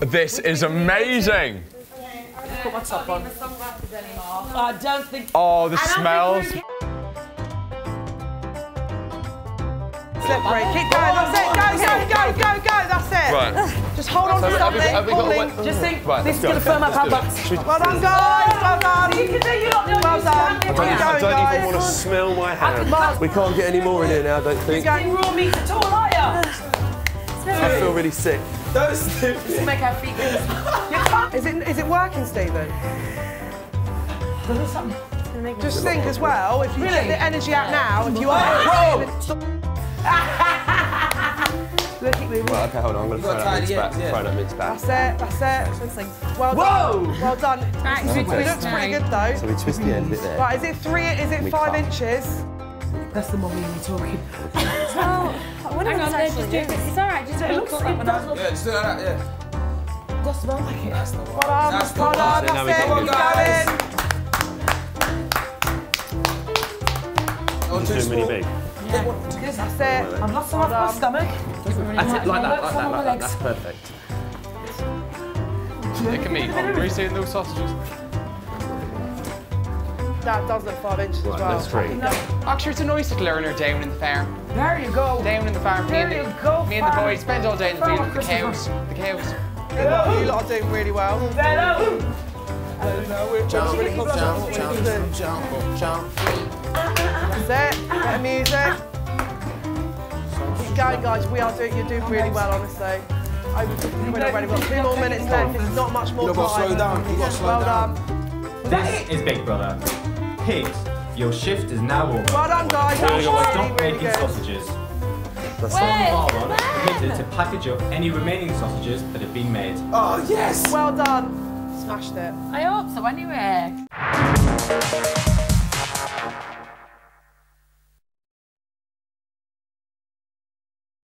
This is amazing. Put my top on. I don't think. Oh, the smells. Slippery. Keep going. That's it. Go, go, go, go, go. That's it. Right. Just hold on to something. have we got a Pulling. Just think, Right, this is going to go. firm up Let's our do it. butts. Should Well done, guys. Well done. You can do you lot know Well you done. stand Keep there. going, I don't even want to smell my hand. Mark. We can't get any more in here now, I don't think. You're You raw meat at all, are you? I feel really sick. Make our feet good. Is it, is it working, Steven? Just think as well, if you get the energy out now, if you are... Look at me. Right, okay, hold on. I'm going to throw that mince back. Throw that mince back. That's it, that's it. Well done. Well done. We looked pretty good though. So we twist the end bit there. Right, is it three, is it five cut. inches? That's the mommy me talking. Hang on, no, just do it. It's all right, just It looks, cut it that does look, Yeah, just do that, yeah. does smell like it. That's the one. Well done, That's the well one. Now that's we it, can keep. Oh, too Too many small. big. That's it. I've lost some off my stomach. That's it, like that, like that, like that. That's perfect. Look at me, hungry seeing those sausages. That does look five inches as well. that's three. Actually, it's a nice little learner down in the farm. There you go. Down in the farm. Me and There the, you go, me and the boys spend all day in the Farm field with the cows. The cows. You lot are doing really well. Hello. Jump, jump, jump, jump, jump. That's it. Bit of music. Keep going, guys. We are doing. You're doing really well, honestly. I, we're not ready. We've got two more minutes left. It's not much more You've got to slow down. You've got to slow Well down. done. This is Big Brother. Pigs, your shift is now over. Well done, guys. That was Stop really, really making good. sausages. The Son Baron committed to package up any remaining sausages that have been made. Oh, yes! Well done. Smashed it. I hope so, anyway.